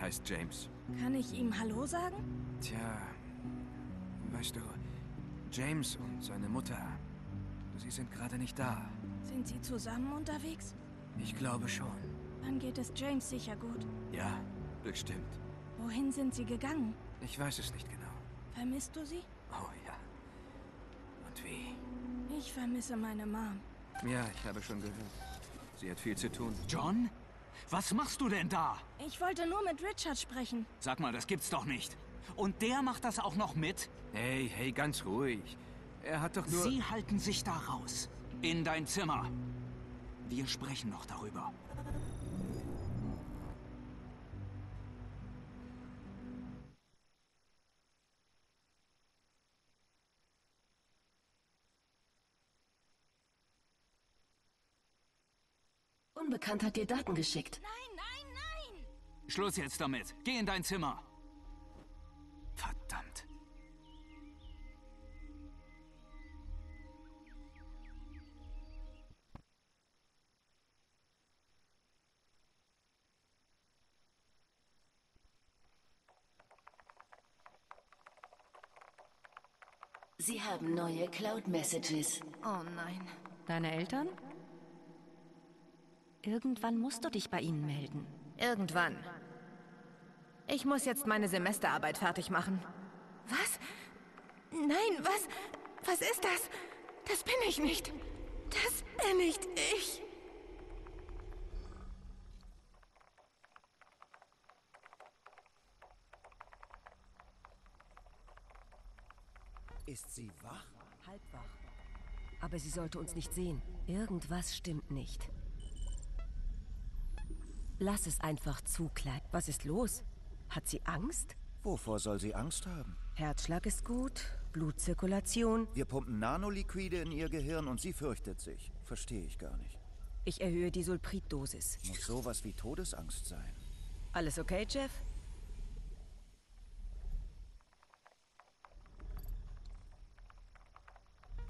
Er heißt James. Kann ich ihm Hallo sagen? Tja, weißt du, James und seine Mutter, sie sind gerade nicht da. Sind sie zusammen unterwegs? Ich glaube schon. Dann geht es James sicher gut. Ja, bestimmt. Wohin sind sie gegangen? Ich weiß es nicht genau. Vermisst du sie? Oh ja. Und wie? Ich vermisse meine Mom. Ja, ich habe schon gehört. Sie hat viel zu tun. John? Was machst du denn da? Ich wollte nur mit Richard sprechen. Sag mal, das gibt's doch nicht. Und der macht das auch noch mit? Hey, hey, ganz ruhig. Er hat doch nur... Sie halten sich da raus. In dein Zimmer. Wir sprechen noch darüber. Unbekannt hat dir Daten geschickt. Nein, nein, nein! Schluss jetzt damit. Geh in dein Zimmer. Verdammt. Sie haben neue Cloud Messages. Oh nein. Deine Eltern? Irgendwann musst du dich bei ihnen melden. Irgendwann. Ich muss jetzt meine Semesterarbeit fertig machen. Was? Nein, was? Was ist das? Das bin ich nicht. Das bin nicht ich. Ist sie wach? Halb wach. Aber sie sollte uns nicht sehen. Irgendwas stimmt nicht. Lass es einfach zu, Klein. Was ist los? Hat sie Angst? Wovor soll sie Angst haben? Herzschlag ist gut, Blutzirkulation. Wir pumpen Nanoliquide in ihr Gehirn und sie fürchtet sich. Verstehe ich gar nicht. Ich erhöhe die Sulpritdosis. Muss sowas wie Todesangst sein. Alles okay, Jeff?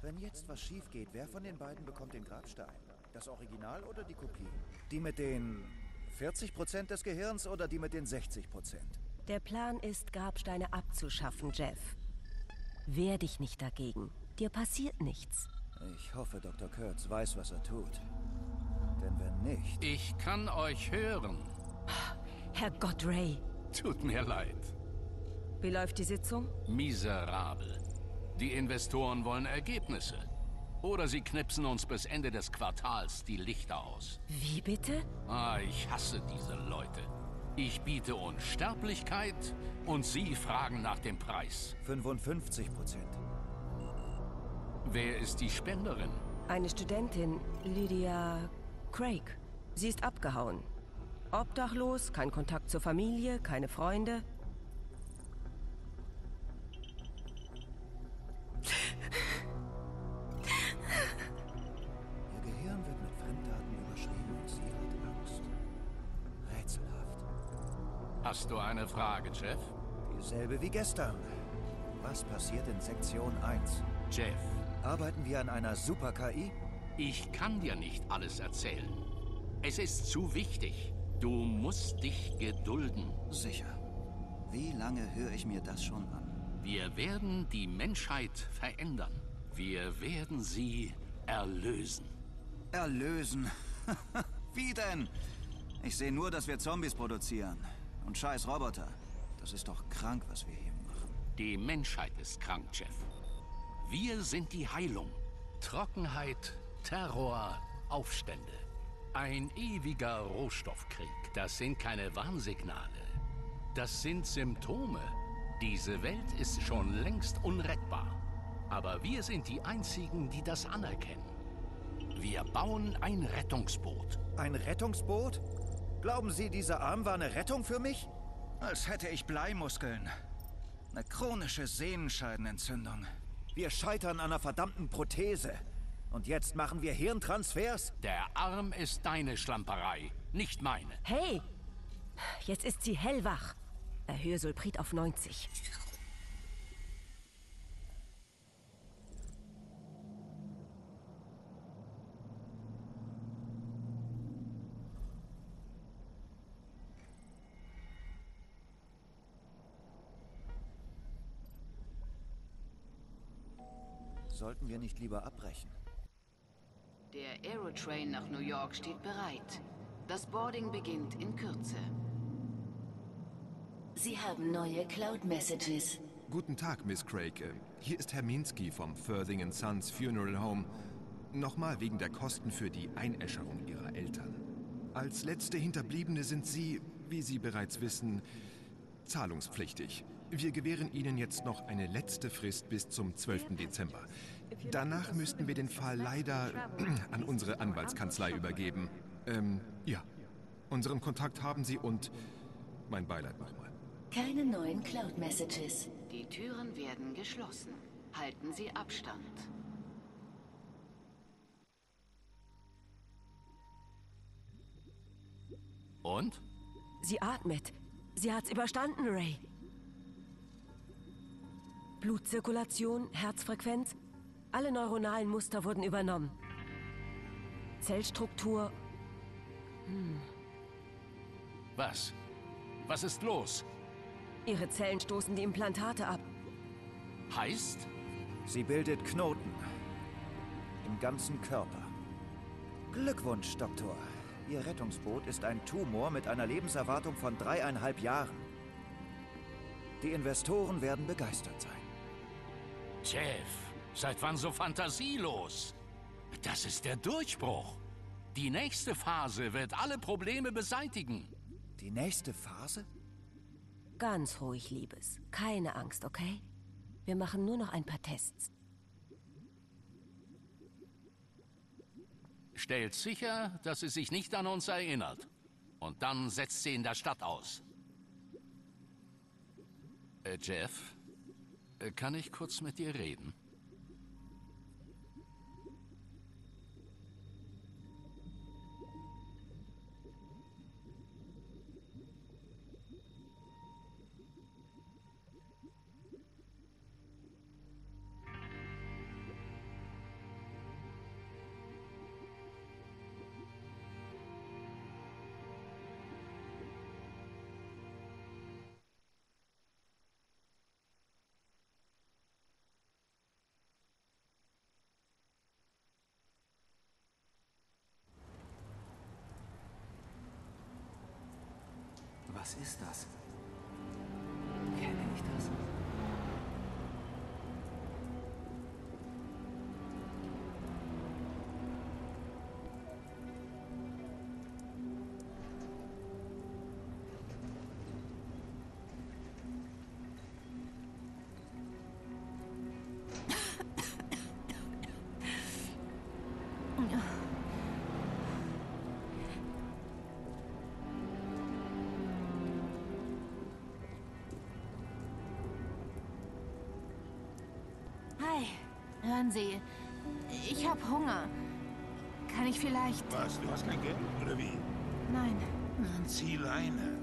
Wenn jetzt was schief geht, wer von den beiden bekommt den Grabstein? Das Original oder die Kopie? Die mit den 40 Prozent des Gehirns oder die mit den 60 Prozent? Der Plan ist, Grabsteine abzuschaffen, Jeff. Wehr dich nicht dagegen. Dir passiert nichts. Ich hoffe, Dr. Kurtz weiß, was er tut. Denn wenn nicht... Ich kann euch hören. Herrgott, Ray. Tut mir leid. Wie läuft die Sitzung? Miserabel. Die Investoren wollen Ergebnisse. Oder sie knipsen uns bis Ende des Quartals die Lichter aus. Wie bitte? Ah, ich hasse diese Leute. Ich biete Unsterblichkeit und sie fragen nach dem Preis. 55 Prozent. Wer ist die Spenderin? Eine Studentin, Lydia Craig. Sie ist abgehauen. Obdachlos, kein Kontakt zur Familie, keine Freunde. Hast du eine Frage, Jeff? Dieselbe wie gestern. Was passiert in Sektion 1? Jeff, Arbeiten wir an einer Super-KI? ich kann dir nicht alles erzählen. Es ist zu wichtig. Du musst dich gedulden. Sicher. Wie lange höre ich mir das schon an? Wir werden die Menschheit verändern. Wir werden sie erlösen. Erlösen. Wie denn? Ich sehe nur, dass wir Zombies produzieren. Und scheiß Roboter. Das ist doch krank, was wir hier machen. Die Menschheit ist krank, Jeff. Wir sind die Heilung. Trockenheit, Terror, Aufstände. Ein ewiger Rohstoffkrieg. Das sind keine Warnsignale. Das sind Symptome. Diese Welt ist schon längst unrettbar. Aber wir sind die Einzigen, die das anerkennen. Wir bauen ein Rettungsboot. Ein Rettungsboot? Glauben Sie, dieser Arm war eine Rettung für mich? Als hätte ich Bleimuskeln. Eine chronische Sehenscheidenentzündung. Wir scheitern an einer verdammten Prothese. Und jetzt machen wir Hirntransfers? Der Arm ist deine Schlamperei, nicht meine. Hey! Jetzt ist sie hellwach. Erhöhe Sulprit auf 90. Sollten wir nicht lieber abbrechen? Der Aerotrain nach New York steht bereit. Das Boarding beginnt in Kürze. Sie haben neue Cloud Messages. Guten Tag, Miss Craig. Äh, Hier ist Herr Minsky vom Furthing Sons Funeral Home. Nochmal wegen der Kosten für die Einäscherung Ihrer Eltern. Als letzte Hinterbliebene sind Sie, wie Sie bereits wissen, zahlungspflichtig. Wir gewähren Ihnen jetzt noch eine letzte Frist bis zum 12. Dezember. Danach müssten wir den Fall leider an unsere Anwaltskanzlei übergeben. Ähm, ja. Unseren Kontakt haben Sie und mein Beileid nochmal. Keine neuen Cloud Messages. Die Türen werden geschlossen. Halten Sie Abstand. Und? Sie atmet. Sie hat's überstanden, Ray. Blutzirkulation, Herzfrequenz, alle neuronalen Muster wurden übernommen. Zellstruktur. Hm. Was? Was ist los? Ihre Zellen stoßen die Implantate ab. Heißt? Sie bildet Knoten. Im ganzen Körper. Glückwunsch, Doktor. Ihr Rettungsboot ist ein Tumor mit einer Lebenserwartung von dreieinhalb Jahren. Die Investoren werden begeistert sein. Jeff, seit wann so fantasielos? Das ist der Durchbruch. Die nächste Phase wird alle Probleme beseitigen. Die nächste Phase? Ganz ruhig, Liebes. Keine Angst, okay? Wir machen nur noch ein paar Tests. Stellt sicher, dass sie sich nicht an uns erinnert. Und dann setzt sie in der Stadt aus. Äh, Jeff, kann ich kurz mit dir reden? Was ist das? Kenne ich das? Hören Sie. Ich habe Hunger. Kann ich vielleicht... Was, du hast kein Geld, oder wie? Nein. Dann zieh Leine.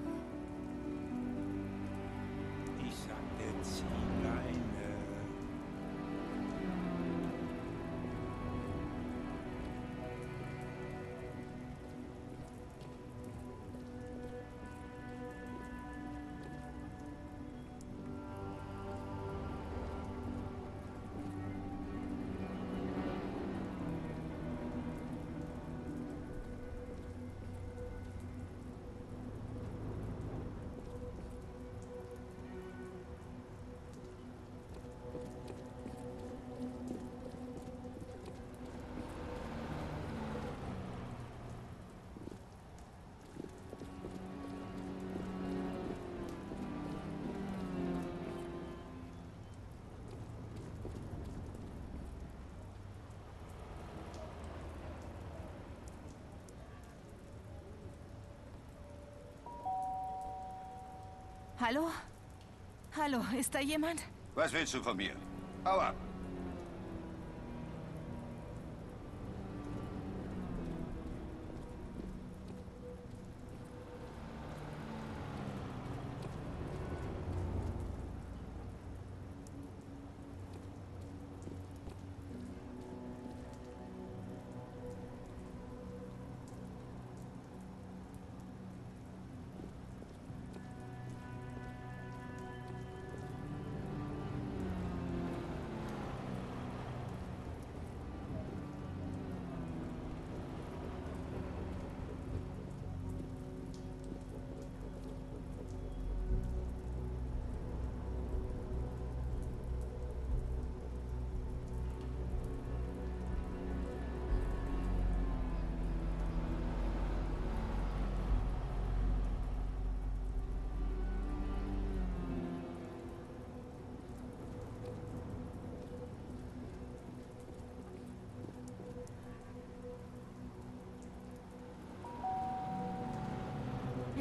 Hallo? Hallo, ist da jemand? Was willst du von mir? Hau ab.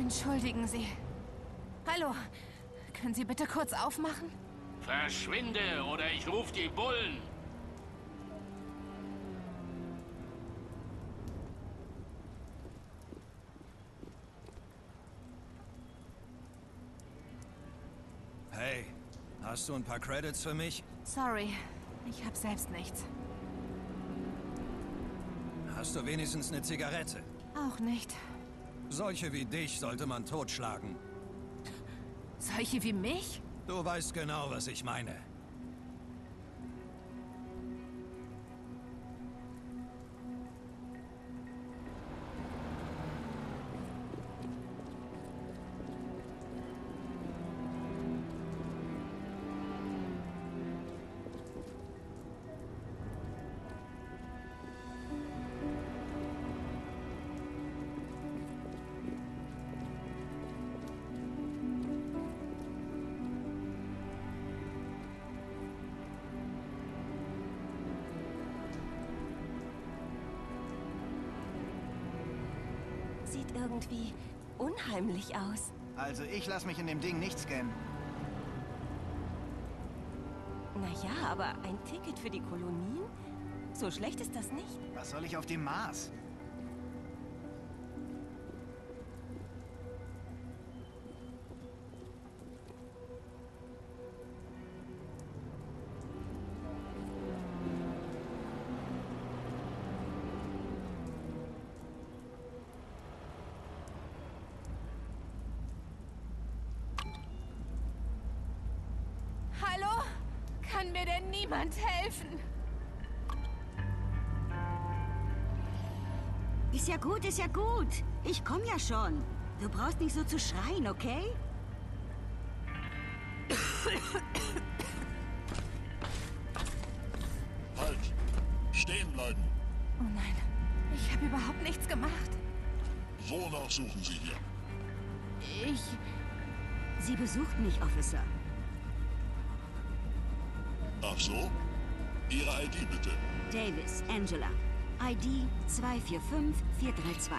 Entschuldigen Sie. Hallo. Können Sie bitte kurz aufmachen? Verschwinde oder ich ruf die Bullen. Hey, hast du ein paar Credits für mich? Sorry, ich habe selbst nichts. Hast du wenigstens eine Zigarette? Auch nicht. Solche wie dich sollte man totschlagen. Solche wie mich? Du weißt genau, was ich meine. Unheimlich aus. Also ich lass mich in dem Ding nicht scannen. Naja, aber ein Ticket für die Kolonien? So schlecht ist das nicht. Was soll ich auf dem Mars? Gut, ist ja gut. Ich komm ja schon. Du brauchst nicht so zu schreien, okay? Halt! Stehen bleiben! Oh nein, ich habe überhaupt nichts gemacht. Wonach suchen Sie hier? Ich... Sie besucht mich, Officer. Ach so? Ihre ID bitte. Davis, Angela. ID 245432.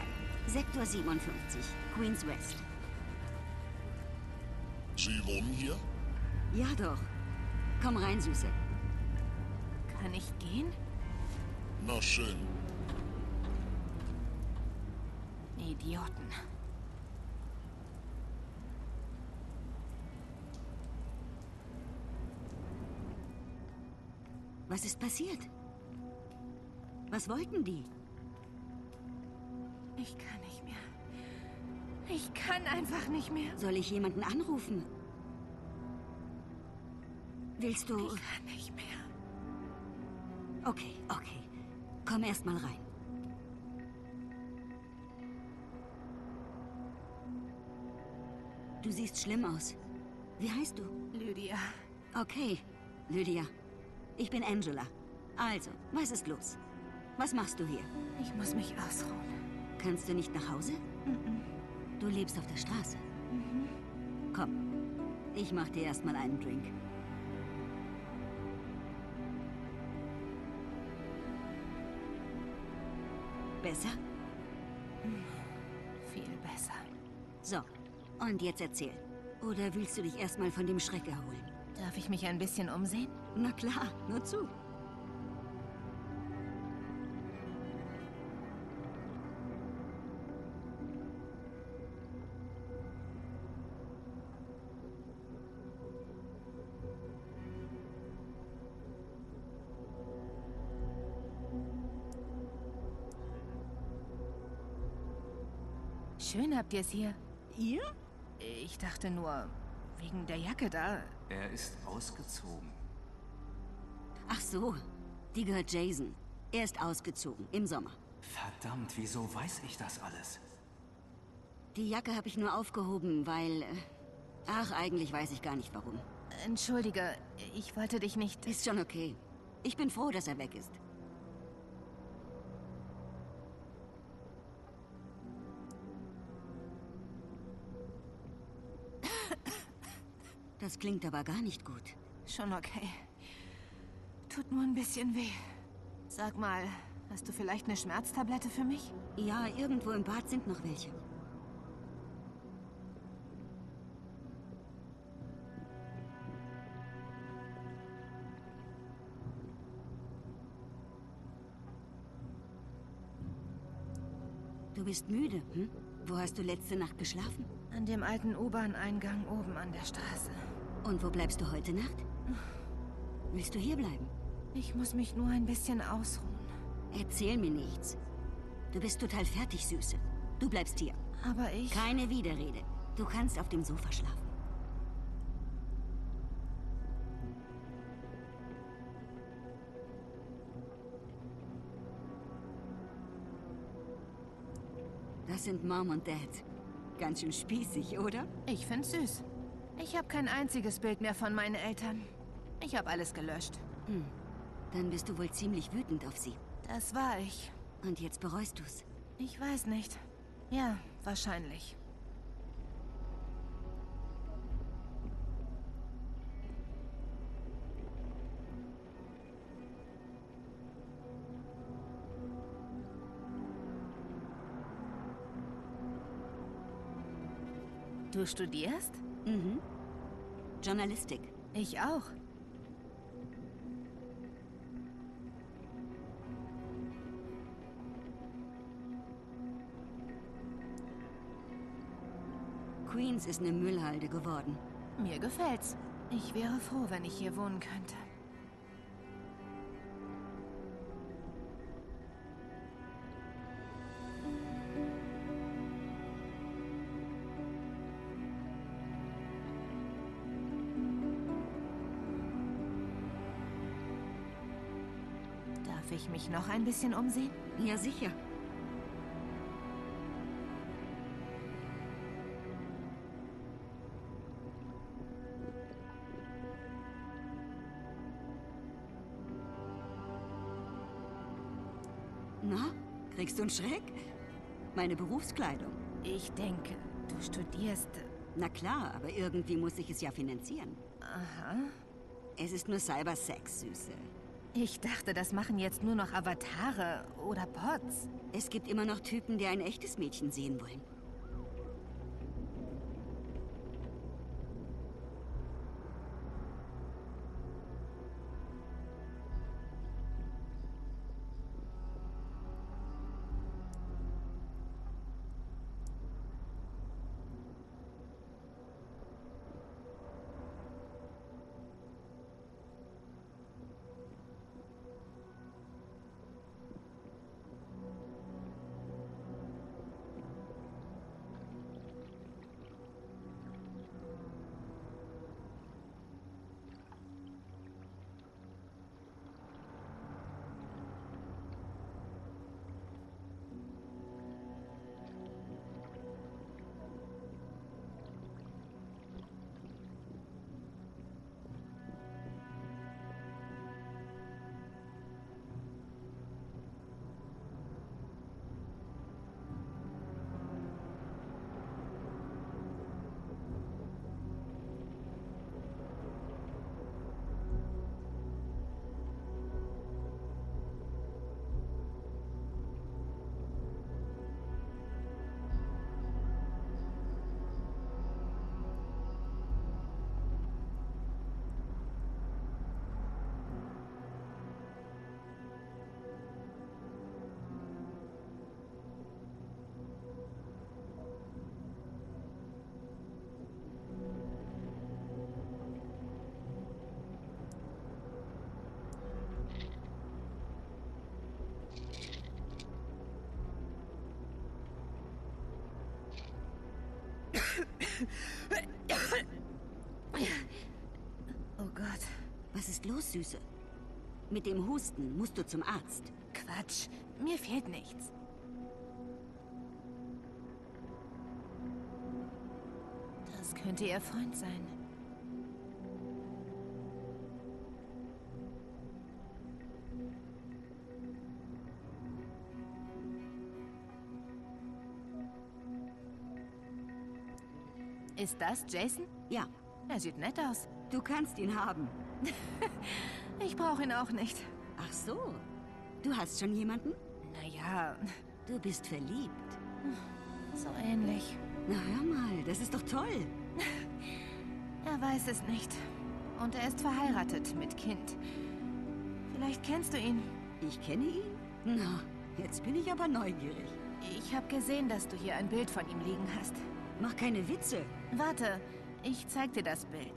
Sektor 57, Queens West. Sie wohnen hier? Ja doch. Komm rein, Süße. Kann ich gehen? Na schön. Idioten. Was ist passiert? Was wollten die? Ich kann nicht mehr. Ich kann einfach nicht mehr. Soll ich jemanden anrufen? Willst du... Ich kann nicht mehr. Okay, okay. Komm erst mal rein. Du siehst schlimm aus. Wie heißt du? Lydia. Okay, Lydia. Ich bin Angela. Also, was ist los? Was machst du hier? Ich muss mich ausruhen. Kannst du nicht nach Hause? Du lebst auf der Straße. Komm, ich mach dir erstmal einen Drink. Besser? Viel besser. So, und jetzt erzähl. Oder willst du dich erstmal von dem Schreck erholen? Darf ich mich ein bisschen umsehen? Na klar, nur zu. Habt ihr es hier. Ihr? Ich dachte nur, wegen der Jacke da. Er ist ausgezogen. Ach so, die gehört Jason. Er ist ausgezogen, im Sommer. Verdammt, wieso weiß ich das alles? Die Jacke habe ich nur aufgehoben, weil... äh, Ach, eigentlich weiß ich gar nicht warum. Entschuldige, ich wollte dich nicht... Ist schon okay. Ich bin froh, dass er weg ist. Das klingt aber gar nicht gut. Schon okay. Tut nur ein bisschen weh. Sag mal, hast du vielleicht eine Schmerztablette für mich? Ja, irgendwo im Bad sind noch welche. Du bist müde, hm? Wo hast du letzte Nacht geschlafen? An dem alten U-Bahn-Eingang oben an der Straße. Und wo bleibst du heute Nacht? Willst du hier bleiben? Ich muss mich nur ein bisschen ausruhen. Erzähl mir nichts. Du bist total fertig, Süße. Du bleibst hier. Aber ich... Keine Widerrede. Du kannst auf dem Sofa schlafen. Das sind Mom und Dad. Ganz schön spießig, oder? Ich find's süß. Ich habe kein einziges Bild mehr von meinen Eltern. Ich habe alles gelöscht. Hm. Dann bist du wohl ziemlich wütend auf sie. Das war ich. Und jetzt bereust du's? Ich weiß nicht. Ja, wahrscheinlich. Du studierst? Mhm. Journalistik. Ich auch. Queens ist eine Müllhalde geworden. Mir gefällt's. Ich wäre froh, wenn ich hier wohnen könnte. Ich mich noch ein bisschen umsehen? Ja, sicher. Na, kriegst du einen Schreck? Meine Berufskleidung. Ich denke, du studierst... Na klar, aber irgendwie muss ich es ja finanzieren. Aha. Es ist nur Cybersex, Süße. Ich dachte, das machen jetzt nur noch Avatare oder Bots. Es gibt immer noch Typen, die ein echtes Mädchen sehen wollen. Oh Gott. Was ist los, Süße? Mit dem Husten musst du zum Arzt. Quatsch. Mir fehlt nichts. Das könnte ihr Freund sein. Ist das Jason? Ja. Er sieht nett aus. Du kannst ihn haben. Ich brauche ihn auch nicht. Ach so. Du hast schon jemanden? Naja. Du bist verliebt. So ähnlich. Na hör mal, das ist doch toll. Er weiß es nicht. Und er ist verheiratet mit Kind. Vielleicht kennst du ihn. Ich kenne ihn? Na, jetzt bin ich aber neugierig. Ich habe gesehen, dass du hier ein Bild von ihm liegen hast. Mach keine Witze. Warte, ich zeig dir das Bild.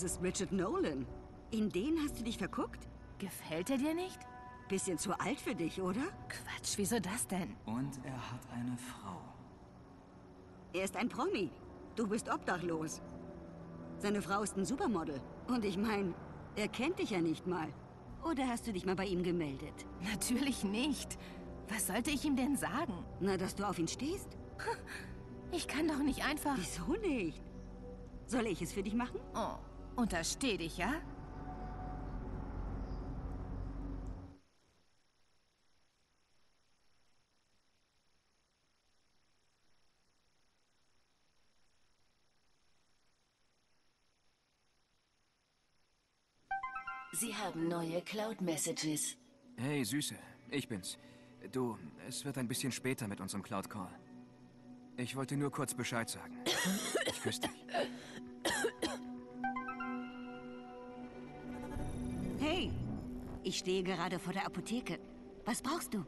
Das ist Richard Nolan. In den hast du dich verguckt? Gefällt er dir nicht? Bisschen zu alt für dich, oder? Quatsch, wieso das denn? Und er hat eine Frau. Er ist ein Promi. Du bist obdachlos. Seine Frau ist ein Supermodel. Und ich meine, er kennt dich ja nicht mal. Oder hast du dich mal bei ihm gemeldet? Natürlich nicht. Was sollte ich ihm denn sagen? Na, dass du auf ihn stehst? Ich kann doch nicht einfach... Wieso nicht? Soll ich es für dich machen? Oh, untersteh dich, ja? Sie haben neue Cloud Messages. Hey, Süße, ich bin's. Du, es wird ein bisschen später mit unserem Cloud Call. Ich wollte nur kurz Bescheid sagen. Ich küsse dich. Hey, ich stehe gerade vor der Apotheke. Was brauchst du?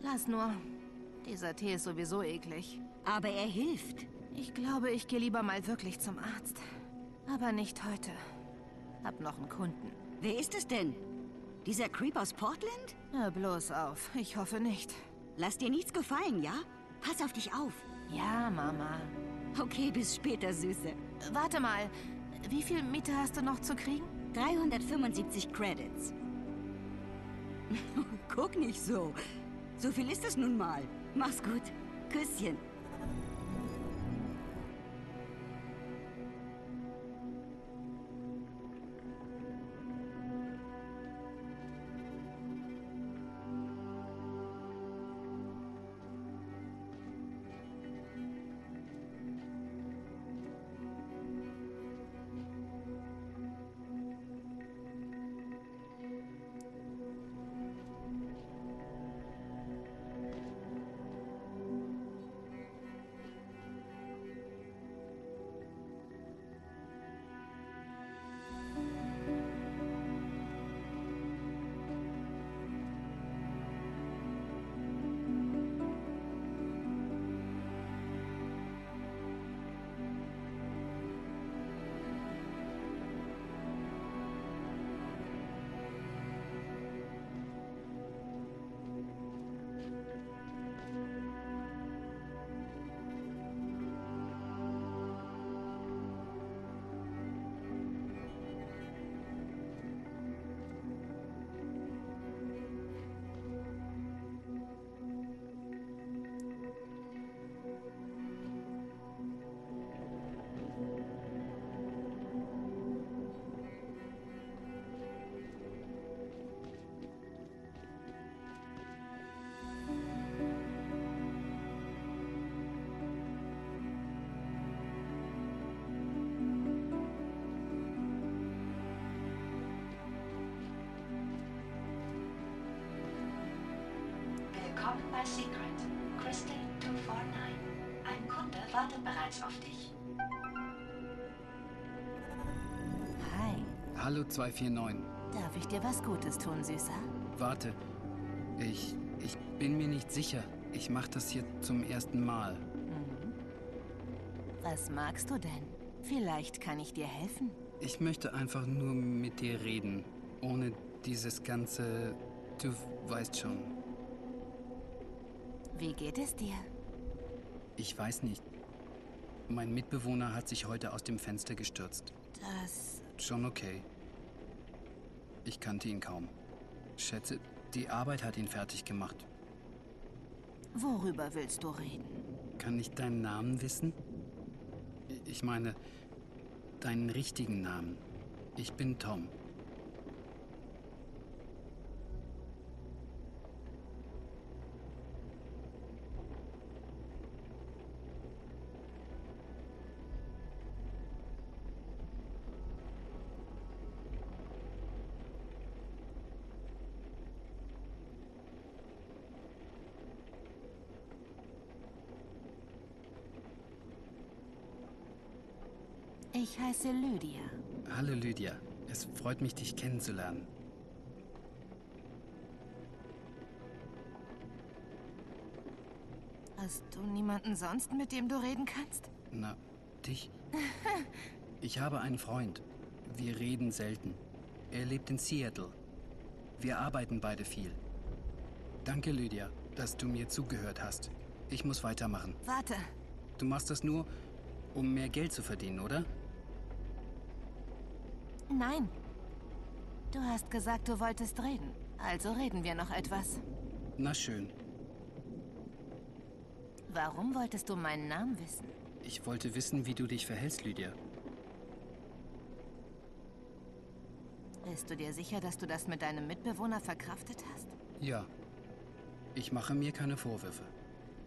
Lass nur. Dieser Tee ist sowieso eklig. Aber er hilft. Ich glaube, ich gehe lieber mal wirklich zum Arzt. Aber nicht heute. Hab noch einen Kunden. Wer ist es denn? Dieser Creep aus Portland? Hör bloß auf. Ich hoffe nicht. Lass dir nichts gefallen, ja? Pass auf dich auf. Ja, Mama. Okay, bis später, Süße. Warte mal. Wie viel Miete hast du noch zu kriegen? 375 Credits. Guck nicht so. So viel ist es nun mal. Mach's gut. Küsschen. Willkommen bei Secret. Crystal 249. Ein Kunde wartet bereits auf dich. Hi. Hallo 249. Darf ich dir was Gutes tun, Süßer? Warte. Ich. Ich bin mir nicht sicher. Ich mache das hier zum ersten Mal. Mhm. Was magst du denn? Vielleicht kann ich dir helfen. Ich möchte einfach nur mit dir reden. Ohne dieses ganze. Du weißt schon. Wie geht es dir? Ich weiß nicht. Mein Mitbewohner hat sich heute aus dem Fenster gestürzt. Das. Schon okay. Ich kannte ihn kaum. Schätze, die Arbeit hat ihn fertig gemacht. Worüber willst du reden? Kann ich deinen Namen wissen? Ich meine, deinen richtigen Namen. Ich bin Tom. Ich heiße Lydia. Hallo Lydia, es freut mich, dich kennenzulernen. Hast du niemanden sonst, mit dem du reden kannst? Na, dich? Ich habe einen Freund. Wir reden selten. Er lebt in Seattle. Wir arbeiten beide viel. Danke, Lydia, dass du mir zugehört hast. Ich muss weitermachen. Warte. Du machst das nur, um mehr Geld zu verdienen, oder? Nein. Du hast gesagt, du wolltest reden. Also reden wir noch etwas. Na schön. Warum wolltest du meinen Namen wissen? Ich wollte wissen, wie du dich verhältst, Lydia. Bist du dir sicher, dass du das mit deinem Mitbewohner verkraftet hast? Ja. Ich mache mir keine Vorwürfe.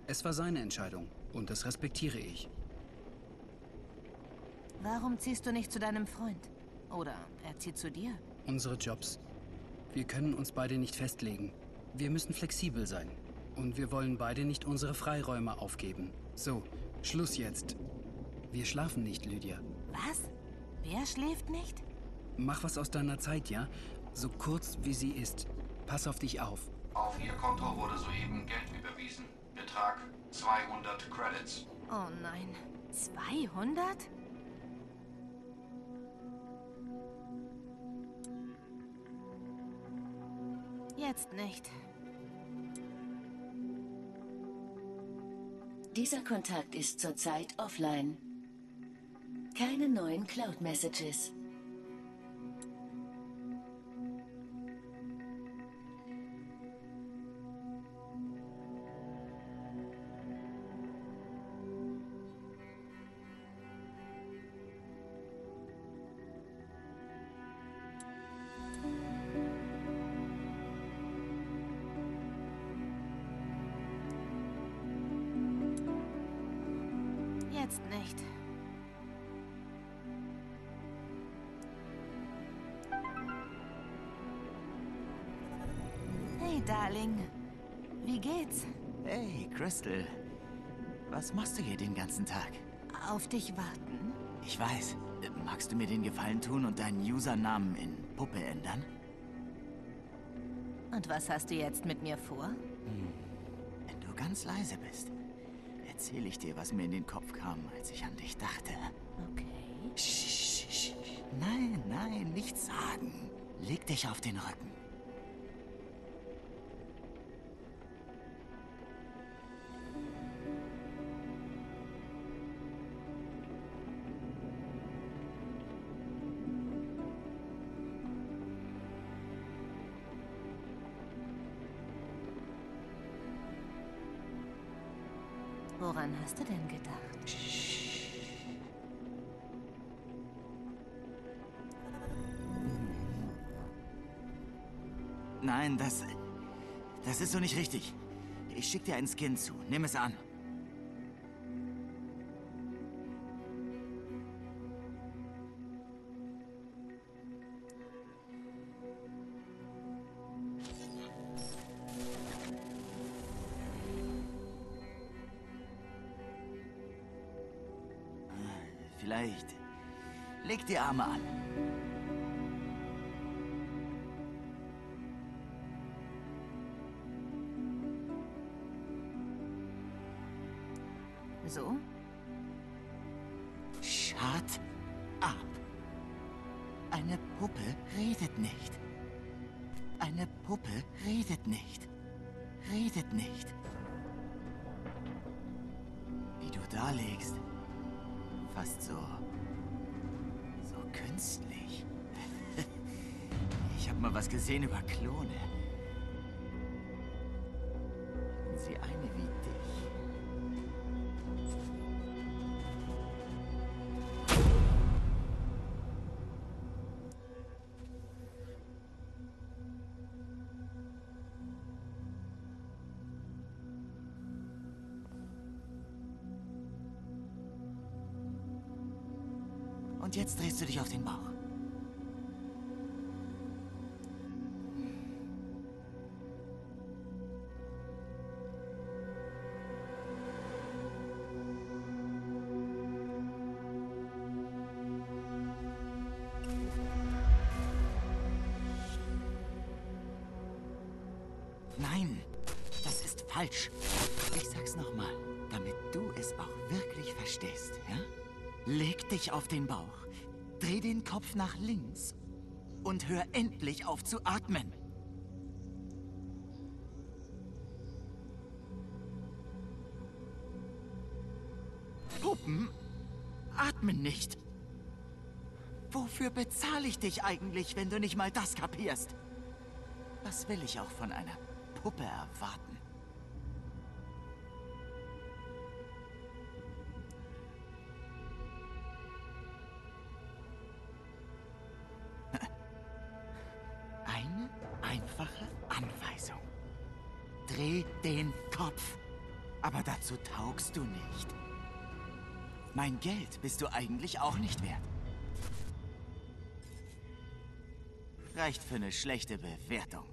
Es war seine Entscheidung und das respektiere ich. Warum ziehst du nicht zu deinem Freund? Oder er zieht zu dir? Unsere Jobs. Wir können uns beide nicht festlegen. Wir müssen flexibel sein. Und wir wollen beide nicht unsere Freiräume aufgeben. So, Schluss jetzt. Wir schlafen nicht, Lydia. Was? Wer schläft nicht? Mach was aus deiner Zeit, ja? So kurz wie sie ist. Pass auf dich auf. Auf Ihr Konto wurde soeben Geld überwiesen. Betrag 200 Credits. Oh nein. 200? Jetzt nicht. Dieser Kontakt ist zurzeit offline. Keine neuen Cloud-Messages. Jetzt nicht. Hey, Darling. Wie geht's? Hey, Crystal. Was machst du hier den ganzen Tag? Auf dich warten. Ich weiß. Magst du mir den Gefallen tun und deinen Usernamen in Puppe ändern? Und was hast du jetzt mit mir vor? Wenn du ganz leise bist, erzähle ich dir, was mir in den Kopf kam, als ich an dich dachte. Okay. Nein, nein, nichts sagen. Leg dich auf den Rücken. Das ist so nicht richtig. Ich schick dir einen Skin zu. Nimm es an. Vielleicht. Leg die Arme an. So? Shut up. Eine Puppe redet nicht. Eine Puppe redet nicht. Redet nicht. Wie du da liegst. Fast so. so künstlich. Ich habe mal was gesehen über Klone. Und jetzt drehst du dich auf den Bauch. Nein, das ist falsch. Ich sag's nochmal, damit du es auch wirklich verstehst, ja? Leg dich auf den Bauch den Kopf nach links und hör endlich auf zu atmen. Puppen atmen nicht. Wofür bezahle ich dich eigentlich, wenn du nicht mal das kapierst? Was will ich auch von einer Puppe erwarten? Dreh den Kopf. Aber dazu taugst du nicht. Mein Geld bist du eigentlich auch nicht wert. Reicht für eine schlechte Bewertung.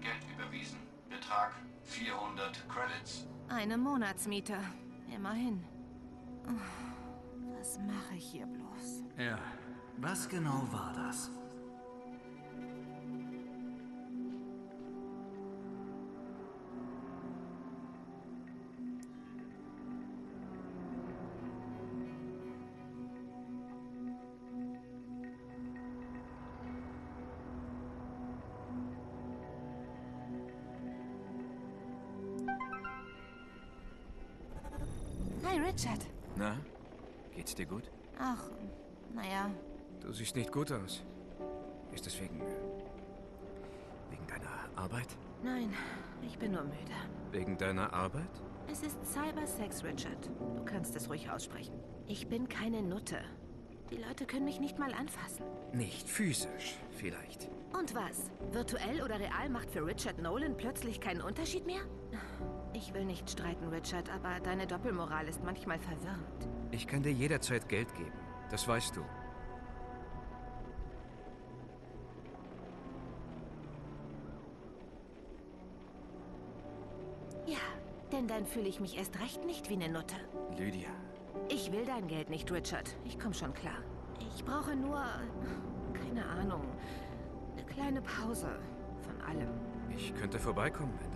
Geld überwiesen. Betrag 400 Credits. Eine Monatsmiete. Immerhin. Was mache ich hier bloß? Ja, was genau war das? Richard. Na, geht's dir gut? Ach, naja. Du siehst nicht gut aus. Ist es wegen. wegen deiner Arbeit? Nein, ich bin nur müde. Wegen deiner Arbeit? Es ist Cybersex, Richard. Du kannst es ruhig aussprechen. Ich bin keine Nutte. Die Leute können mich nicht mal anfassen. Nicht physisch, vielleicht. Und was? Virtuell oder real macht für Richard Nolan plötzlich keinen Unterschied mehr? Ich will nicht streiten, Richard, aber deine Doppelmoral ist manchmal verwirrend. Ich kann dir jederzeit Geld geben. Das weißt du. Ja, denn dann fühle ich mich erst recht nicht wie eine Nutte. Lydia, Ich will dein Geld nicht, Richard. Ich komme schon klar. Ich brauche nur, keine Ahnung, eine kleine Pause von allem. ich könnte vorbeikommen, wenn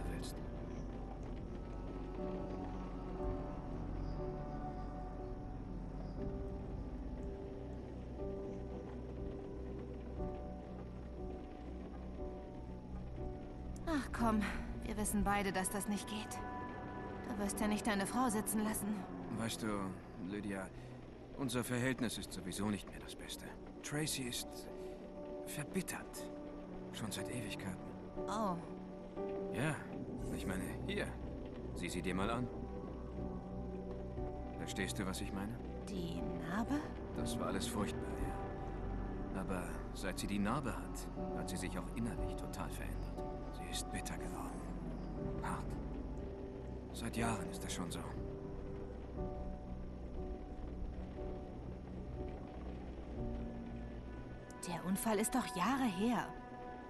wissen beide, dass das nicht geht. Du wirst ja nicht deine Frau sitzen lassen. Weißt du, Lydia, unser Verhältnis ist sowieso nicht mehr das Beste. Tracy ist verbittert. Schon seit Ewigkeiten. Oh, Ja, ich meine, hier. Sieh sie dir mal an. Verstehst du, was ich meine? die Narbe? Das war alles furchtbar, ja. Aber seit sie die Narbe hat, hat sie sich auch innerlich total verändert. Sie ist bitter geworden. Hart. Seit Jahren ist das schon so. Der Unfall ist doch Jahre her.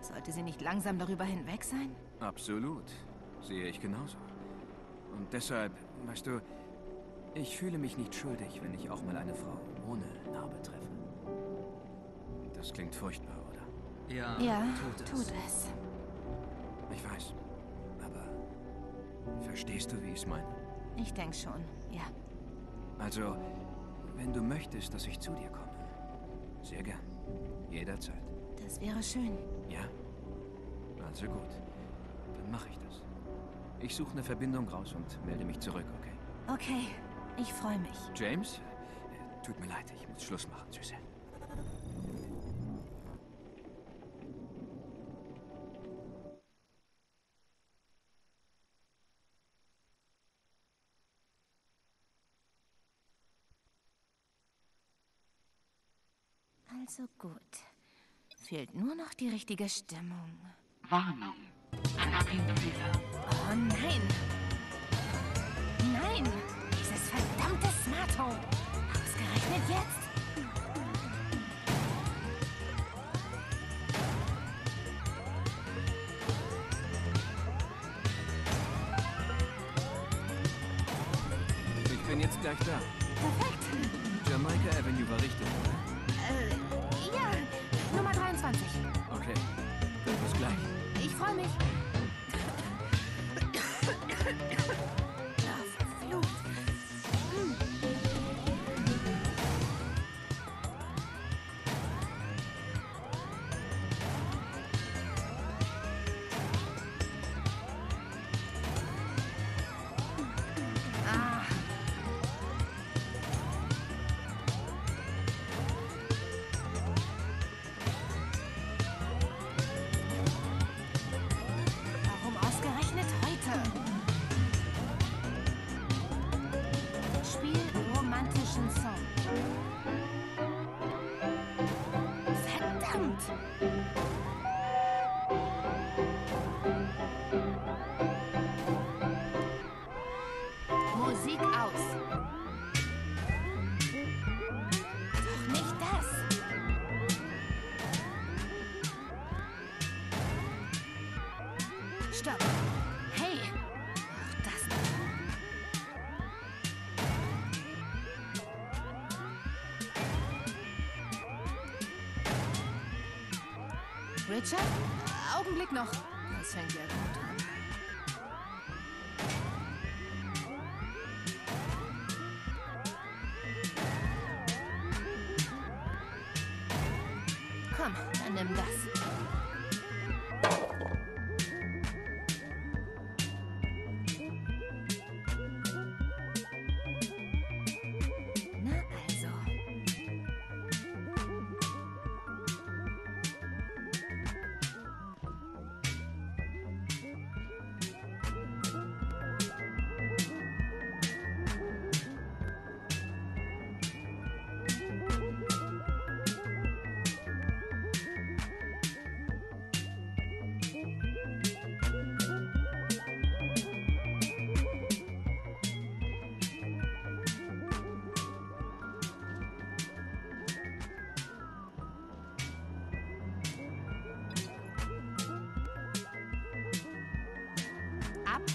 Sollte sie nicht langsam darüber hinweg sein? Absolut. Sehe ich genauso. Und deshalb, weißt du, ich fühle mich nicht schuldig, wenn ich auch mal eine Frau ohne Narbe treffe. Das klingt furchtbar, oder? Ja, ja, tut es. tut es. Ich weiß. Verstehst du, wie ich es meine? Ich denke schon, ja. Also, wenn du möchtest, dass ich zu dir komme, sehr gern. Jederzeit. Das wäre schön. Ja? Also gut. Dann mache ich das. Ich suche eine Verbindung raus und melde mich zurück, okay? Okay, ich freue mich. James? Äh, Tut mir leid, ich muss Schluss machen, Süße. Noch die richtige Stimmung. Warnung. Systemfehler. Oh nein! Nein! Dieses verdammte Smart Home! Ausgerechnet jetzt! Ich bin jetzt gleich da. Perfekt! Jamaica Avenue war richtig, oder? Noch.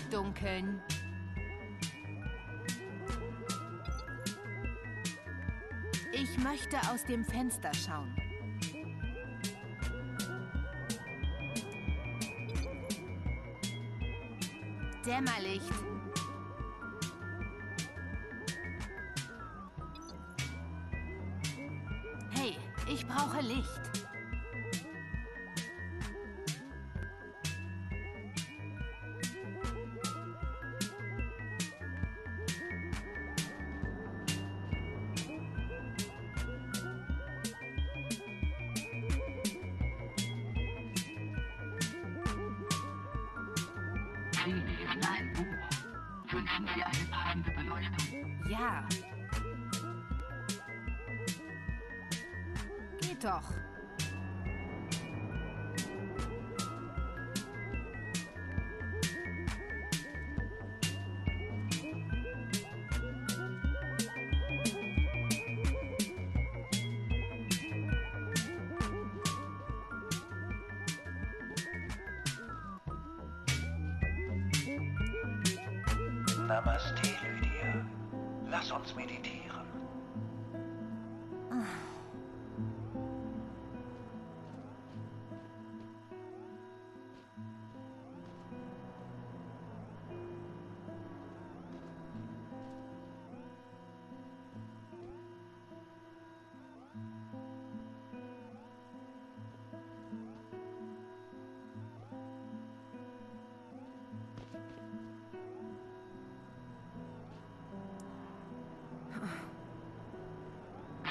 Abdunkeln. Ich möchte aus dem Fenster schauen. Dämmerlicht. Hey, ich brauche Licht.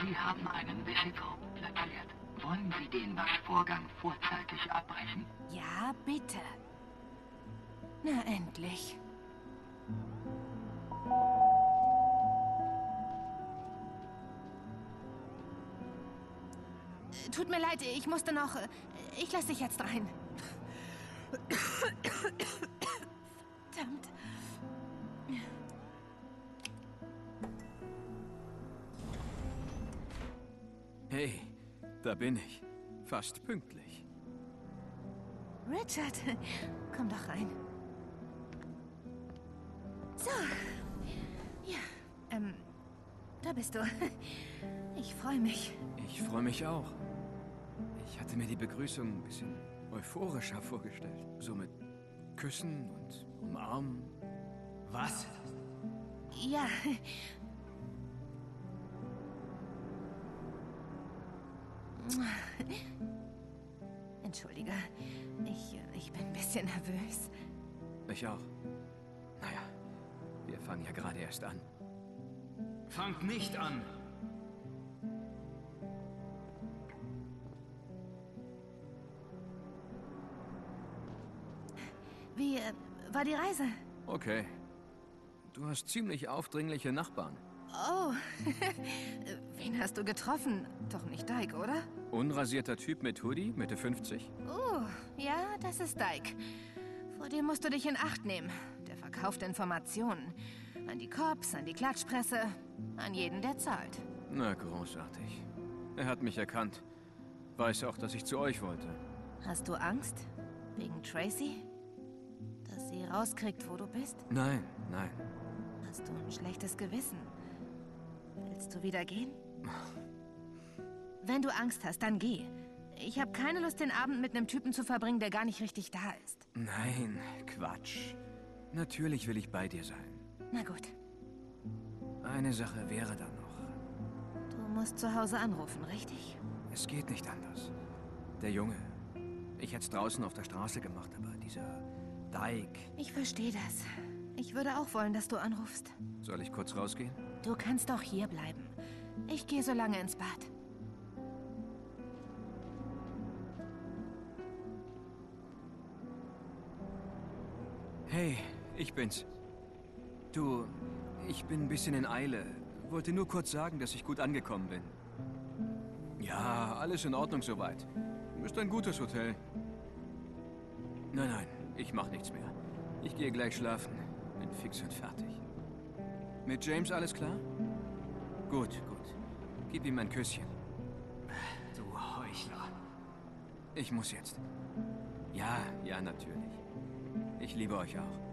Sie haben einen Wäschekorb platziert. Wollen Sie den Waschvorgang vorzeitig abbrechen? Ja, bitte. Na endlich. tut mir leid, ich musste noch... äh, Ich lasse dich jetzt rein. Bin ich. Fast pünktlich. Richard, komm doch rein. So. Ja, ähm, da bist du. Ich freue mich. Ich freue mich auch. Ich hatte mir die Begrüßung ein bisschen euphorischer vorgestellt. So mit Küssen und Umarmen. Was? Ja. Entschuldige, ich, ich bin ein bisschen nervös. Ich auch. Naja, wir fangen ja gerade erst an. Fangt nicht an! Wie äh, war die Reise? Okay. Du hast ziemlich aufdringliche Nachbarn. Oh, wen hast du getroffen? Doch nicht Dyke, oder? Unrasierter Typ mit Hoodie, Mitte 50. Oh, ja, das ist Dyke. Vor dem musst du dich in Acht nehmen. Der verkauft Informationen. An die Cops, an die Klatschpresse, an jeden, der zahlt. Na, großartig. Er hat mich erkannt. Weiß auch, dass ich zu euch wollte. Hast du Angst? Wegen Tracy? Dass sie rauskriegt, wo du bist? Nein, nein. Hast du ein schlechtes Gewissen? Willst du wieder gehen? Wenn du Angst hast, dann geh. Ich habe keine Lust, den Abend mit einem Typen zu verbringen, der gar nicht richtig da ist. Nein, Quatsch. Natürlich will ich bei dir sein. Na gut. Eine Sache wäre dann noch. Du musst zu Hause anrufen, richtig? Es geht nicht anders. Der Junge. Ich hätte es draußen auf der Straße gemacht, aber dieser Dyke. Ich verstehe das. Ich würde auch wollen, dass du anrufst. Soll ich kurz rausgehen? Du kannst auch hier bleiben. Ich gehe so lange ins Bad. Hey, ich bin's. Du, ich bin ein bisschen in Eile. Wollte nur kurz sagen, dass ich gut angekommen bin. Ja, alles in Ordnung soweit. Ist ein gutes Hotel. Nein, nein, ich mach nichts mehr. Ich gehe gleich schlafen. Bin fix und fertig. Mit James alles klar? Gut, gut. Gib ihm ein Küsschen. Du Heuchler. Ich muss jetzt. Ja, ja, natürlich. Ich liebe euch auch.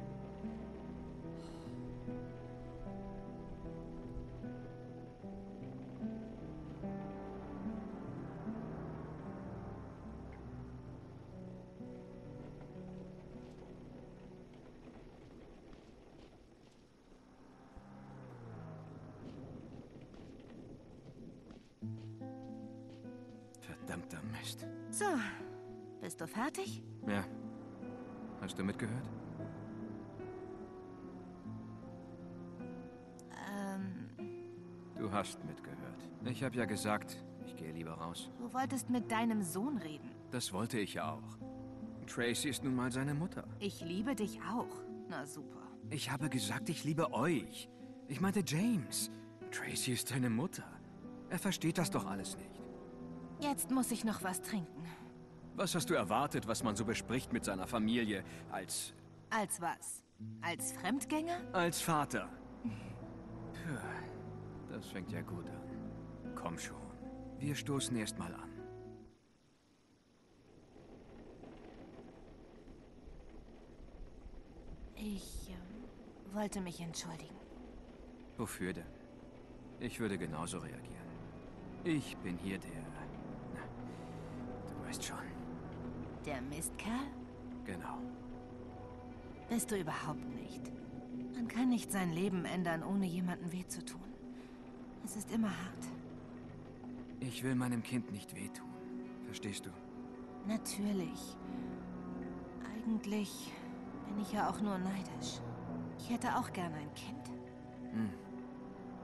Fertig? Ja. Hast du mitgehört? Ähm, Du hast mitgehört. Ich habe ja gesagt, ich gehe lieber raus. du wolltest mit deinem Sohn reden. Das wollte ich ja auch. Tracy ist nun mal seine Mutter. Ich liebe dich auch. Na super. Ich habe gesagt, ich liebe euch. Ich meinte James. Tracy ist seine Mutter. Er versteht das doch alles nicht. Jetzt muss ich noch was trinken. Was hast du erwartet, was man so bespricht mit seiner Familie als... Als was? Als Fremdgänger? als Vater? Puh, das fängt ja gut an. Komm schon. Wir stoßen erst mal an. Ich ähm, wollte mich entschuldigen. Wofür denn? Ich würde genauso reagieren. Ich bin hier der... Na, du weißt schon. Der Mistkerl? Genau. Bist du überhaupt nicht. Man kann nicht sein Leben ändern, ohne jemandem weh zu tun. Es ist immer hart. Ich will meinem Kind nicht wehtun. Verstehst du? Natürlich. Eigentlich bin ich ja auch nur neidisch. Ich hätte auch gern ein Kind. Hm,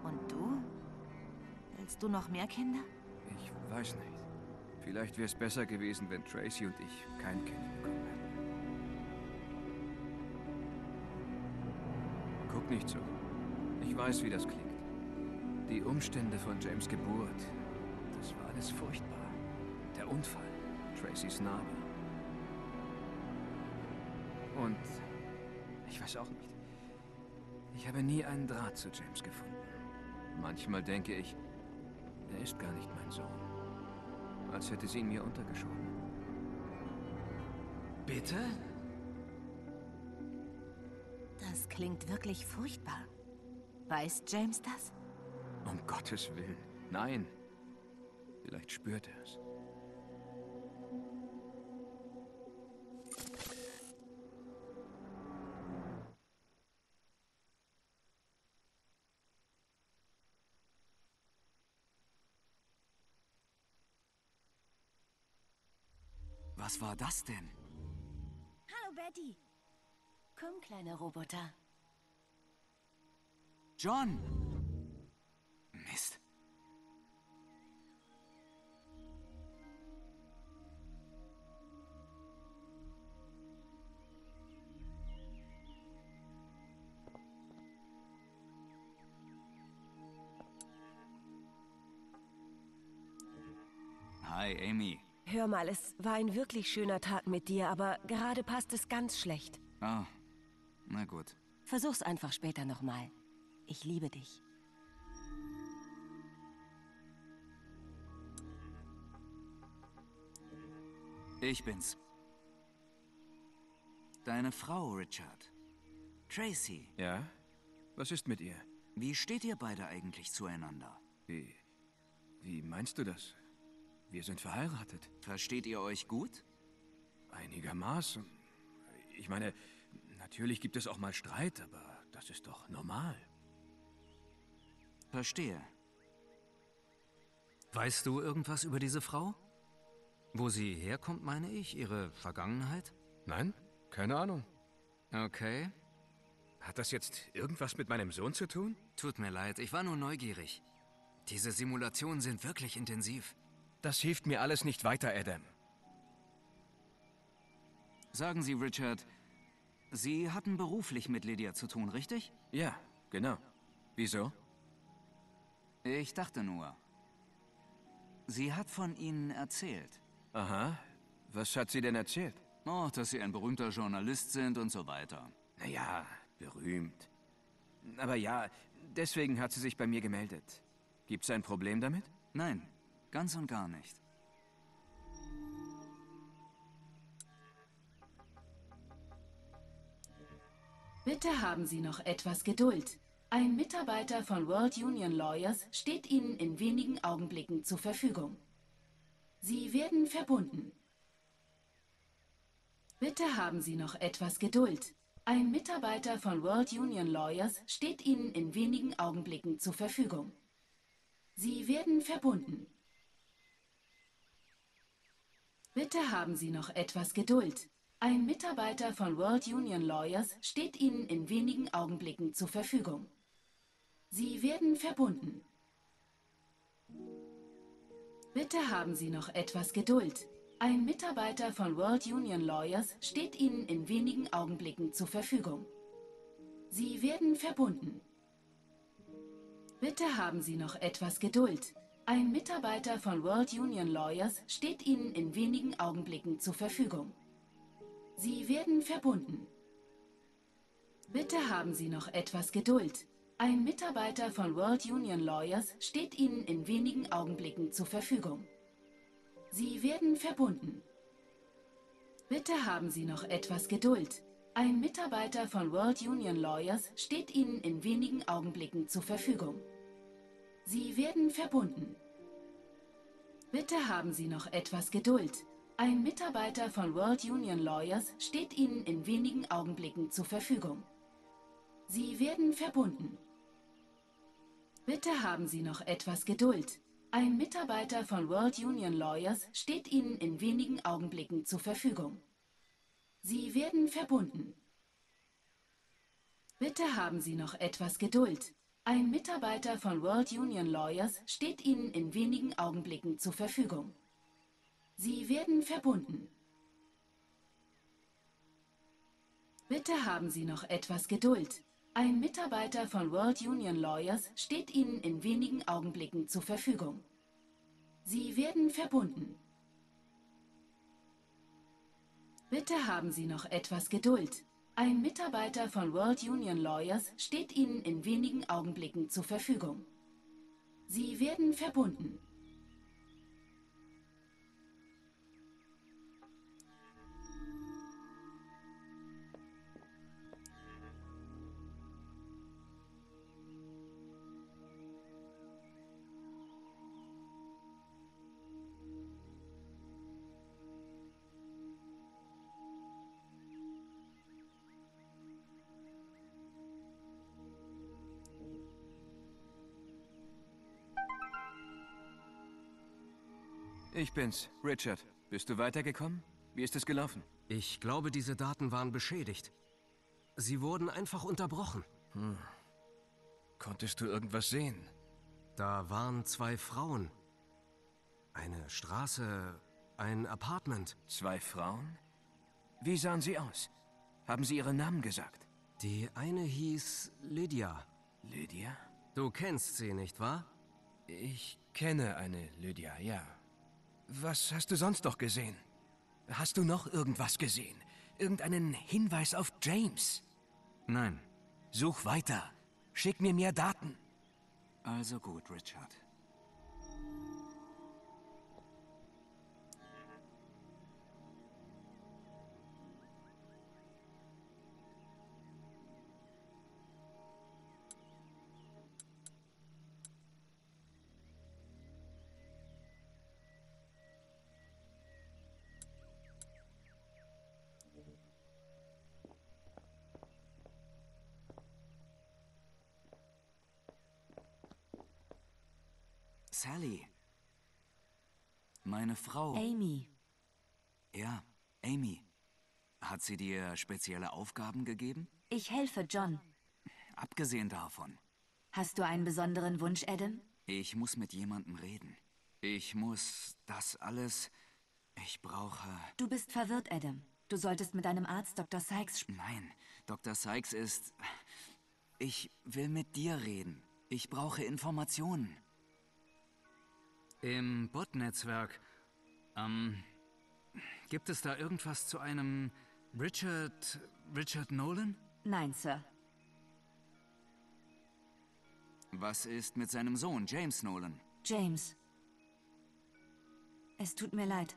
Und du? Willst du noch mehr Kinder? ich weiß nicht. Vielleicht wäre es besser gewesen, wenn Tracy und ich kein Kind bekommen hätten. Guck nicht so. Ich weiß, wie das klingt. Die Umstände von James Geburt, das war alles furchtbar. Unfall, Tracys Narbe. Und ich weiß auch nicht. Ich habe nie einen Draht zu James gefunden. Manchmal denke ich, er ist gar nicht mein Sohn. Als hätte sie ihn mir untergeschoben. Bitte? Das klingt wirklich furchtbar. Weiß James das? Um Gottes Willen. Nein. Vielleicht spürt er es. Was war das denn? Hallo, Betty. Komm, kleiner Roboter. John! Mist. Hi, Amy. Hör mal, es war ein wirklich schöner Tag mit dir, aber gerade passt es ganz schlecht. Ah, na gut. Versuch's einfach später nochmal. Ich liebe dich. Ich bin's. Deine Frau, Richard. Tracy. Ja? Was ist mit ihr? Wie steht ihr beide eigentlich zueinander? Wie. Wie meinst du das? Wir sind verheiratet. Versteht ihr euch gut? Einigermaßen. Ich meine, natürlich gibt es auch mal Streit, aber das ist doch normal. Verstehe. Weißt du irgendwas über diese Frau? Wo sie herkommt, meine ich? Ihre Vergangenheit? Nein, keine Ahnung. Okay. Hat das jetzt irgendwas mit meinem Sohn zu tun? Tut mir leid, ich war nur neugierig. Diese Simulationen sind wirklich intensiv. Das hilft mir alles nicht weiter, Adam. Sagen Sie, Richard, Sie hatten beruflich mit Lydia zu tun, richtig? Ja, genau. Wieso? Ich dachte nur. Sie hat von Ihnen erzählt. Aha. Was hat sie denn erzählt? Oh, dass Sie ein berühmter Journalist sind und so weiter. Naja, berühmt. Aber ja, deswegen hat sie sich bei mir gemeldet. Gibt's ein Problem damit? Nein, ganz und gar nicht. Bitte haben Sie noch etwas Geduld. Ein Mitarbeiter von World Union Lawyers steht Ihnen in wenigen Augenblicken zur Verfügung. Sie werden verbunden. Bitte haben Sie noch etwas Geduld. Ein Mitarbeiter von World Union Lawyers steht Ihnen in wenigen Augenblicken zur Verfügung. Sie werden verbunden. Bitte haben Sie noch etwas Geduld. Ein Mitarbeiter von World Union Lawyers steht Ihnen in wenigen Augenblicken zur Verfügung. Sie werden verbunden. Bitte haben Sie noch etwas Geduld. Ein Mitarbeiter von World Union Lawyers steht Ihnen in wenigen Augenblicken zur Verfügung. Sie werden verbunden. Bitte haben Sie noch etwas Geduld. Ein Mitarbeiter von World Union Lawyers steht Ihnen in wenigen Augenblicken zur Verfügung. Sie werden verbunden. Bitte haben Sie noch etwas Geduld. Ein Mitarbeiter von World Union Lawyers steht Ihnen in wenigen Augenblicken zur Verfügung. Sie werden verbunden. Bitte haben Sie noch etwas Geduld. Ein Mitarbeiter von World Union Lawyers steht Ihnen in wenigen Augenblicken zur Verfügung. Sie werden verbunden. Bitte haben Sie noch etwas Geduld. Ein Mitarbeiter von World Union Lawyers steht Ihnen in wenigen Augenblicken zur Verfügung. Sie werden verbunden. Bitte haben Sie noch etwas Geduld. Ein Mitarbeiter von World Union Lawyers steht Ihnen in wenigen Augenblicken zur Verfügung. Sie werden verbunden. Bitte haben Sie noch etwas Geduld. Ein Mitarbeiter von World Union Lawyers steht Ihnen in wenigen Augenblicken zur Verfügung. Sie werden verbunden. Bitte haben Sie noch etwas Geduld. Ein Mitarbeiter von World Union Lawyers steht Ihnen in wenigen Augenblicken zur Verfügung. Sie werden verbunden. Bitte haben Sie noch etwas Geduld. Ein Mitarbeiter von World Union Lawyers steht Ihnen in wenigen Augenblicken zur Verfügung. Sie werden verbunden. Ich bin's, Richard. Bist du weitergekommen? Wie ist es gelaufen? Ich glaube, diese Daten waren beschädigt. Sie wurden einfach unterbrochen. Hm. Konntest du irgendwas sehen? Da waren zwei Frauen. Eine Straße, ein Apartment. Zwei Frauen? Wie sahen sie aus? Haben sie ihre Namen gesagt? Die eine hieß Lydia. Lydia? Du kennst sie, nicht wahr? Ich kenne eine Lydia, ja. Was hast du sonst noch gesehen? Hast du noch irgendwas gesehen? Irgendeinen Hinweis auf James? Nein. Such weiter. Schick mir mehr Daten. Also gut, Richard. Meine Frau. Amy. Ja, Amy. Hat sie dir spezielle Aufgaben gegeben? Ich helfe John. Abgesehen davon. Hast du einen besonderen Wunsch, Adam? Ich muss mit jemandem reden. Ich muss das alles. Ich brauche. Du bist verwirrt, Adam. Du solltest mit deinem Arzt Dr. Sykes sprechen. Nein, Dr. Sykes ist. Ich will mit dir reden. Ich brauche Informationen. Im Bot-Netzwerk. Ähm. Gibt es da irgendwas zu einem Richard. Richard Nolan? Nein, Sir. Was ist mit seinem Sohn, James Nolan? James. Es tut mir leid.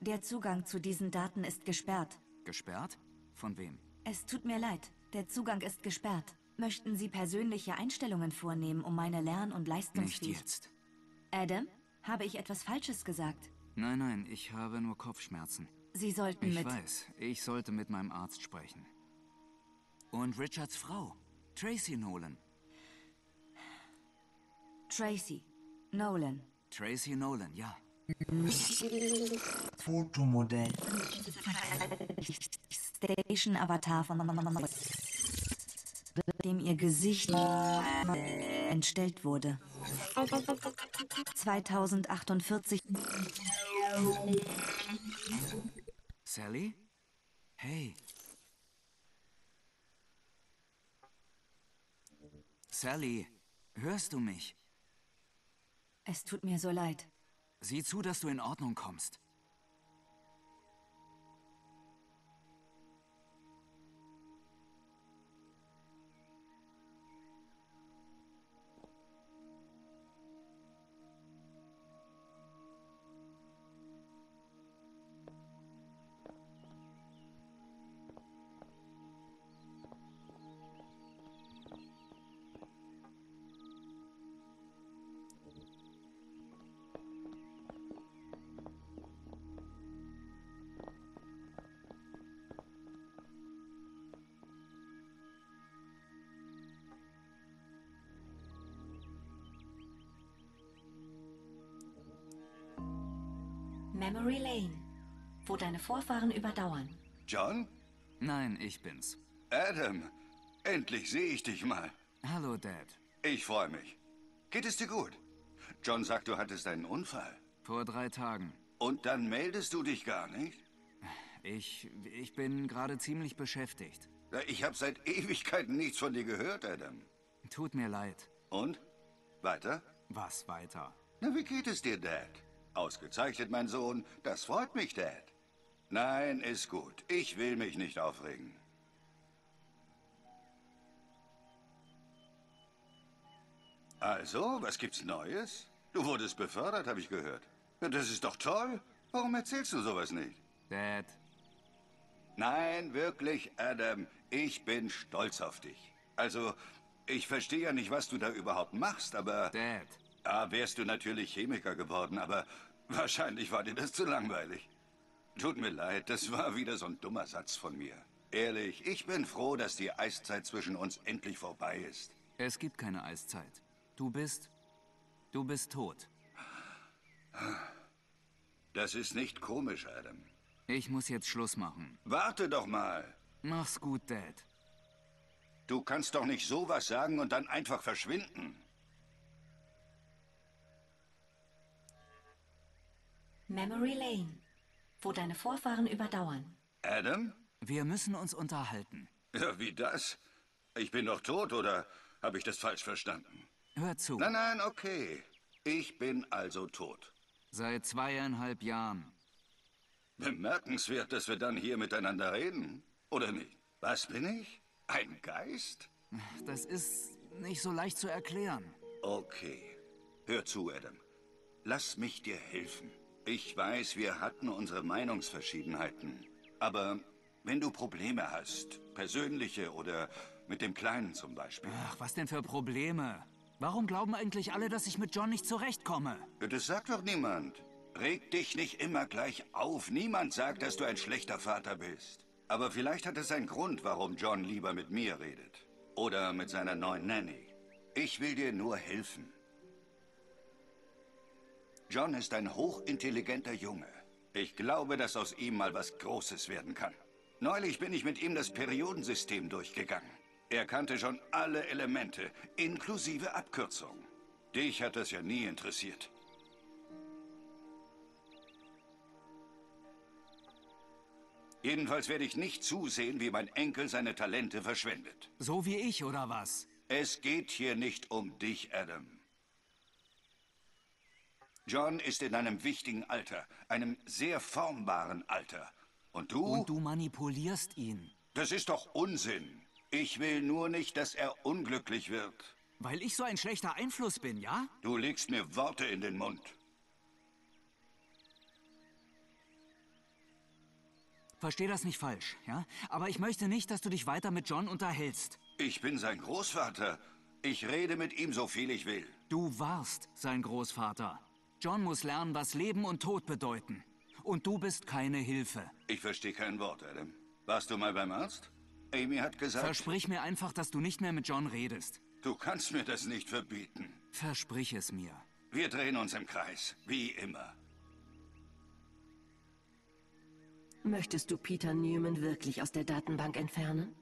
Der Zugang zu diesen Daten ist gesperrt. Gesperrt? Von wem? Es tut mir leid. Der Zugang ist gesperrt. Möchten Sie persönliche Einstellungen vornehmen, um meine Lern- und Leistungsfähigkeit... Nicht jetzt. Adam, habe ich etwas Falsches gesagt? Nein, nein, ich habe nur Kopfschmerzen. Sie sollten ich mit... weiß, ich sollte mit meinem Arzt sprechen. Und Richards Frau, Tracy Nolan. Tracy. Nolan. Tracy Nolan, ja. Fotomodell. Station Avatar von dem ihr Gesicht entstellt wurde. 2048. Sally? Hey. Sally, hörst du mich? Es tut mir so leid. Sieh zu, dass du in Ordnung kommst. Deine Vorfahren überdauern. John? Nein, ich bin's. Adam, endlich sehe ich dich mal. Hallo, Dad. Ich freue mich. Geht es dir gut? John sagt, du hattest einen Unfall. Vor drei Tagen. Und dann meldest du dich gar nicht? Ich, ich bin gerade ziemlich beschäftigt. Ich habe seit Ewigkeiten nichts von dir gehört, Adam. Tut mir leid. Und? Weiter? Was weiter? Na, wie geht es dir, Dad? Ausgezeichnet, mein Sohn. Das freut mich, Dad. Nein, ist gut. Ich will mich nicht aufregen. Also, was gibt's Neues? Du wurdest befördert, habe ich gehört. Das ist doch toll. Warum erzählst du sowas nicht? Dad. Nein, wirklich, Adam. Ich bin stolz auf dich. Also, ich verstehe ja nicht, was du da überhaupt machst, aber... Dad. Da wärst du natürlich Chemiker geworden, aber wahrscheinlich war dir das zu langweilig. Tut mir leid, das war wieder so ein dummer Satz von mir. Ehrlich, ich bin froh, dass die Eiszeit zwischen uns endlich vorbei ist. Es gibt keine Eiszeit. Du bist... Du bist tot. Das ist nicht komisch, Adam. Ich muss jetzt Schluss machen. Warte doch mal. Mach's gut, Dad. Du kannst doch nicht sowas sagen und dann einfach verschwinden. Memory Lane, wo deine Vorfahren überdauern. Adam? Wir müssen uns unterhalten. Ja, wie das? Ich bin doch tot, oder habe ich das falsch verstanden? Hör zu. Nein, nein, okay. Ich bin also tot. Seit zweieinhalb Jahren. Bemerkenswert, dass wir dann hier miteinander reden. Oder nicht? Was bin ich? Ein Geist? Das ist nicht so leicht zu erklären. Okay. Hör zu, Adam. Lass mich dir helfen. Ich weiß, wir hatten unsere Meinungsverschiedenheiten. Aber wenn du Probleme hast, persönliche oder mit dem Kleinen zum Beispiel. Ach, was denn für Probleme? Warum glauben eigentlich alle, dass ich mit John nicht zurechtkomme? Das sagt doch niemand. Reg dich nicht immer gleich auf. Niemand sagt, dass du ein schlechter Vater bist. Aber vielleicht hat es einen Grund, warum John lieber mit mir redet. Oder mit seiner neuen Nanny. Ich will dir nur helfen. John ist ein hochintelligenter Junge. Ich glaube, dass aus ihm mal was Großes werden kann. Neulich bin ich mit ihm das Periodensystem durchgegangen. Er kannte schon alle Elemente, inklusive Abkürzungen. Dich hat das ja nie interessiert. Jedenfalls werde ich nicht zusehen, wie mein Enkel seine Talente verschwendet. So wie ich, oder was? Es geht hier nicht um dich, Adam. John ist in einem wichtigen Alter, einem sehr formbaren Alter. Und du? Und du manipulierst ihn. Das ist doch Unsinn. Ich will nur nicht, dass er unglücklich wird. Weil ich so ein schlechter Einfluss bin, ja? Du legst mir Worte in den Mund. Versteh das nicht falsch, ja? Aber ich möchte nicht, dass du dich weiter mit John unterhältst. Ich bin sein Großvater. Ich rede mit ihm so viel ich will. Du warst sein Großvater. John muss lernen, was Leben und Tod bedeuten. Und du bist keine Hilfe. Ich verstehe kein Wort, Adam. Warst du mal beim Arzt? Amy hat gesagt... Versprich mir einfach, dass du nicht mehr mit John redest. Du kannst mir das nicht verbieten. Versprich es mir. Wir drehen uns im Kreis, wie immer. Möchtest du Peter Newman wirklich aus der Datenbank entfernen?